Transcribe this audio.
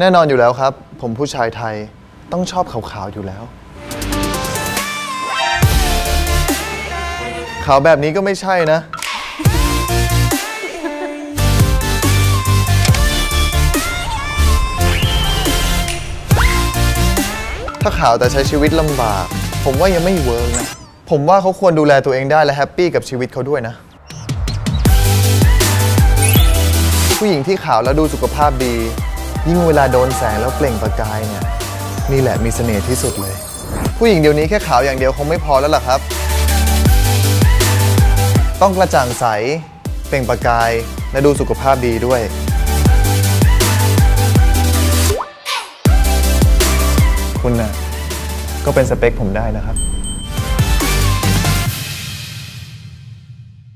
แน่นอนอยู่แล้วครับ ผมผู้ชายไทยต้องชอบขาวๆอยู่แล้ว ขาวแบบนี้ก็ไม่ใช่นะ ถ้าขาวแต่ใช้ชีวิตลำบาก ผมว่ายังไม่ work นะ ผมว่าเขาควรดูแลตัวเองได้และ happy กับชีวิตเขาด้วยนะ ผู้หญิงที่ขาวแล้วดูสุขภาพดี ยิ่งเวลาโดนแสงแล้วเปล่งประกายเนี่ยนี่แหละมีเสน่ห์ที่สุดเลย ผู้หญิงเดี๋ยวนี้แค่ขาวอย่างเดียวคงไม่พอแล้วล่ะครับ ต้องกระจ่างใสเปล่งประกายและดูสุขภาพดีด้วย คุณน่ะก็เป็นสเปคผมได้นะครับ